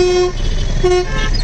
ವಿಜಯ